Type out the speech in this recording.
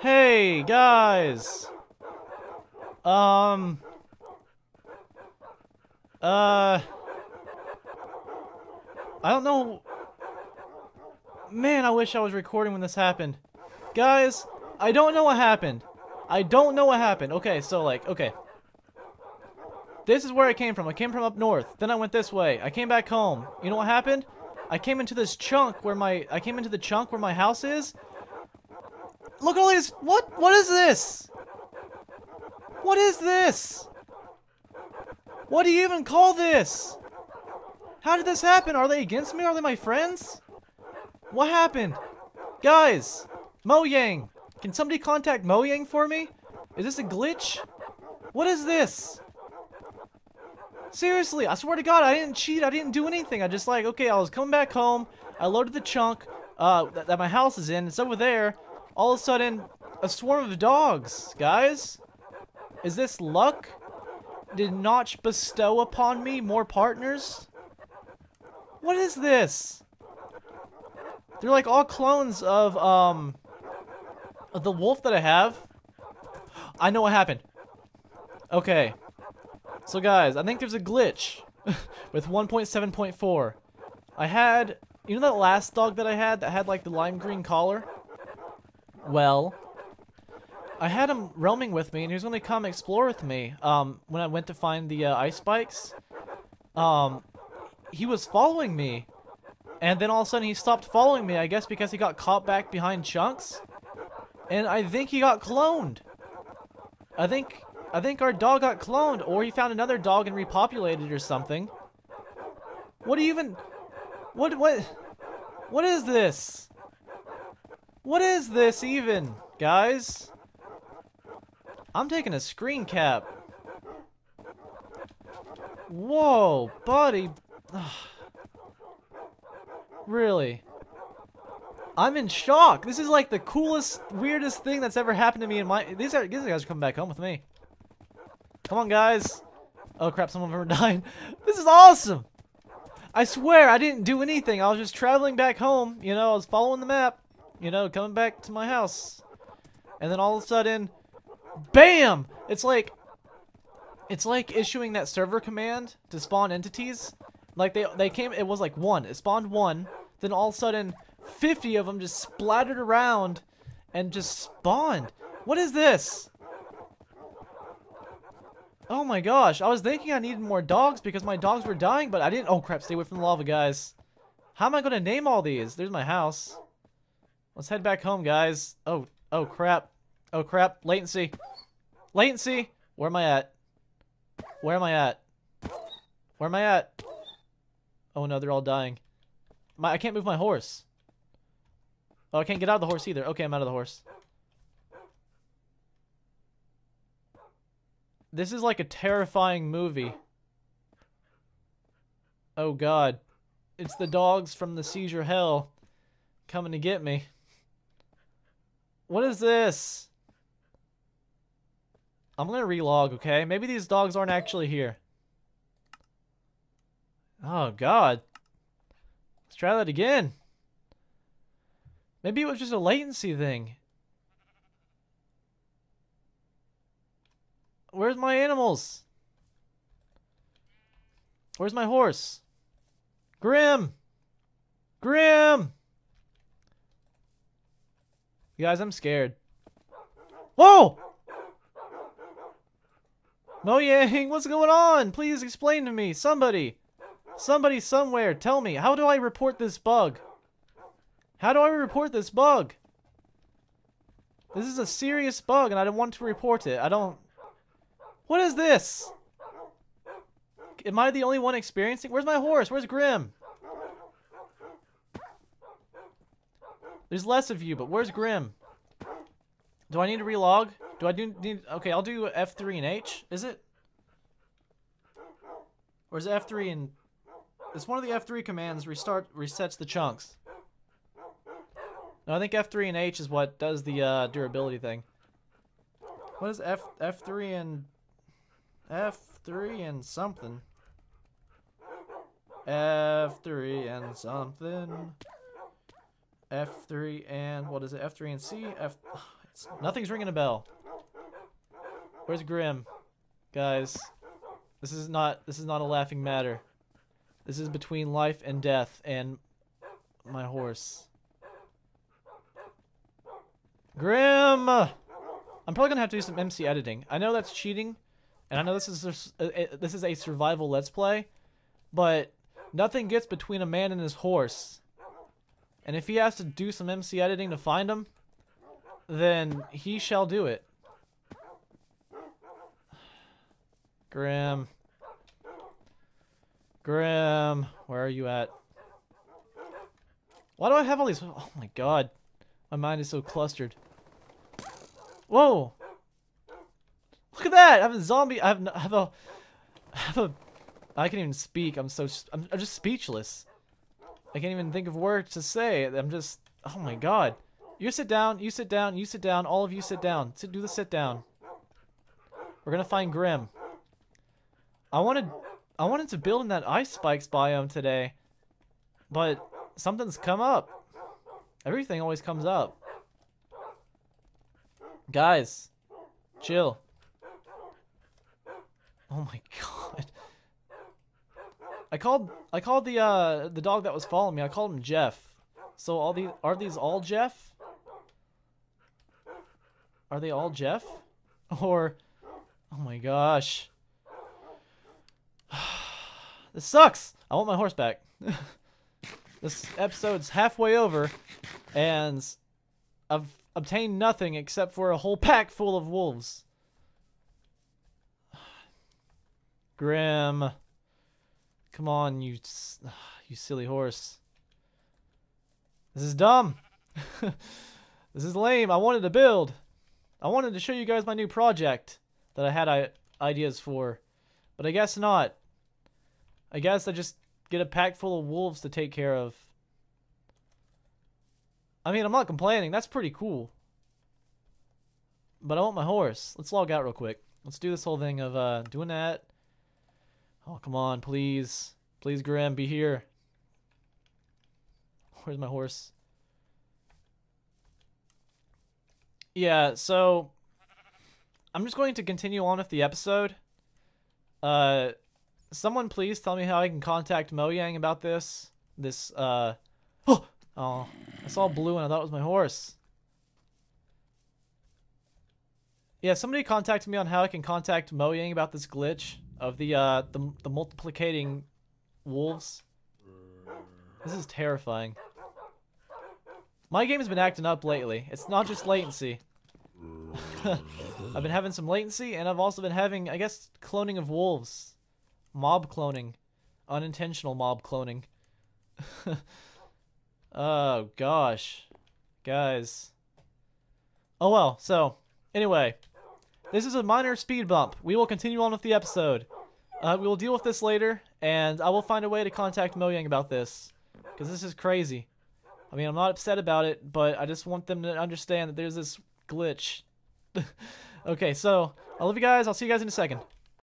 Hey, guys! Um... Uh... I don't know... Man, I wish I was recording when this happened. Guys, I don't know what happened. I don't know what happened. Okay, so like, okay. This is where I came from. I came from up north. Then I went this way. I came back home. You know what happened? I came into this chunk where my... I came into the chunk where my house is. Look at all these... What? What is this? What is this? What do you even call this? How did this happen? Are they against me? Are they my friends? What happened? Guys! Mojang! Can somebody contact Mojang for me? Is this a glitch? What is this? Seriously, I swear to God, I didn't cheat. I didn't do anything. I just like, okay, I was coming back home. I loaded the chunk uh, that, that my house is in. It's over there. All of a sudden, a swarm of dogs, guys. Is this luck? Did Notch bestow upon me more partners? What is this? They're like all clones of, um, the wolf that I have. I know what happened. Okay. So guys, I think there's a glitch with 1.7.4. I had, you know that last dog that I had that had like the lime green collar? Well, I had him roaming with me and he was going to come explore with me um, when I went to find the uh, ice spikes. Um, he was following me and then all of a sudden he stopped following me, I guess because he got caught back behind chunks. And I think he got cloned. I think I think our dog got cloned or he found another dog and repopulated or something. What do you even What what What is this? What is this even, guys? I'm taking a screen cap. Whoa, buddy. Really? I'm in shock. This is like the coolest, weirdest thing that's ever happened to me in my... These, are, these guys are coming back home with me. Come on, guys. Oh, crap. Some of them are dying. This is awesome. I swear, I didn't do anything. I was just traveling back home. You know, I was following the map. You know, coming back to my house. And then all of a sudden, BAM! It's like... It's like issuing that server command to spawn entities. Like, they, they came... It was like one. It spawned one. Then all of a sudden 50 of them just splattered around and just spawned. What is this? Oh my gosh, I was thinking I needed more dogs because my dogs were dying, but I didn't- Oh crap, stay away from the lava, guys. How am I going to name all these? There's my house. Let's head back home, guys. Oh, oh crap. Oh crap, latency. Latency! Where am I at? Where am I at? Where am I at? Oh no, they're all dying. My, I can't move my horse. Oh, I can't get out of the horse either. Okay, I'm out of the horse. This is like a terrifying movie. Oh god. It's the dogs from the seizure hell coming to get me. What is this? I'm gonna relog, okay? Maybe these dogs aren't actually here. Oh god. Let's try that again. Maybe it was just a latency thing. Where's my animals? Where's my horse? Grim! Grim! You guys, I'm scared. Whoa! Mojang, what's going on? Please explain to me. Somebody. Somebody somewhere, tell me, how do I report this bug? How do I report this bug? This is a serious bug and I don't want to report it. I don't... What is this? Am I the only one experiencing? Where's my horse? Where's Grim? There's less of you, but where's Grim? Do I need to relog? Do I do need... Okay, I'll do F3 and H. Is it? Or is it F3 and... It's one of the F3 commands restart resets the chunks. No, I think F3 and H is what does the uh, durability thing. What is F F3 and F3 and something? F3 and something. F3 and what is it? F3 and C. F Nothing's ringing a bell. Where's Grim? Guys, this is not this is not a laughing matter. This is between life and death and my horse. Grim! I'm probably gonna have to do some MC editing. I know that's cheating, and I know this is a, this is a survival let's play, but nothing gets between a man and his horse. And if he has to do some MC editing to find him, then he shall do it. Grim. Grim, where are you at? Why do I have all these? Oh my god. My mind is so clustered. Whoa! Look at that! I have a zombie. I have, I have a. I have a. I can't even speak. I'm so. I'm, I'm just speechless. I can't even think of words to say. I'm just. Oh my god. You sit down. You sit down. You sit down. All of you sit down. Sit. Do the sit down. We're gonna find Grim. I wanted. I wanted to build in that ice spikes biome today, but something's come up. Everything always comes up. Guys, chill. Oh my god. I called I called the uh the dog that was following me. I called him Jeff. So all these are these all Jeff? Are they all Jeff? Or Oh my gosh. this sucks. I want my horse back. this episode's halfway over and I've obtained nothing except for a whole pack full of wolves. Grim. Come on, you you silly horse. This is dumb. this is lame. I wanted to build. I wanted to show you guys my new project that I had ideas for. But I guess not. I guess I just get a pack full of wolves to take care of. I mean, I'm not complaining. That's pretty cool. But I want my horse. Let's log out real quick. Let's do this whole thing of uh, doing that. Oh, come on, please. Please, Graham, be here. Where's my horse? Yeah, so I'm just going to continue on with the episode. Uh, someone please tell me how I can contact Mojang about this. This, uh, oh, oh, I saw blue and I thought it was my horse. Yeah, somebody contact me on how I can contact Mojang about this glitch of the uh the the multiplicating wolves. This is terrifying. My game has been acting up lately. It's not just latency. I've been having some latency, and I've also been having, I guess, cloning of wolves. Mob cloning. Unintentional mob cloning. oh, gosh. Guys. Oh, well. So, anyway. This is a minor speed bump. We will continue on with the episode. Uh, we will deal with this later, and I will find a way to contact Mojang about this. Because this is crazy. I mean, I'm not upset about it, but I just want them to understand that there's this glitch. okay, so, I love you guys. I'll see you guys in a second.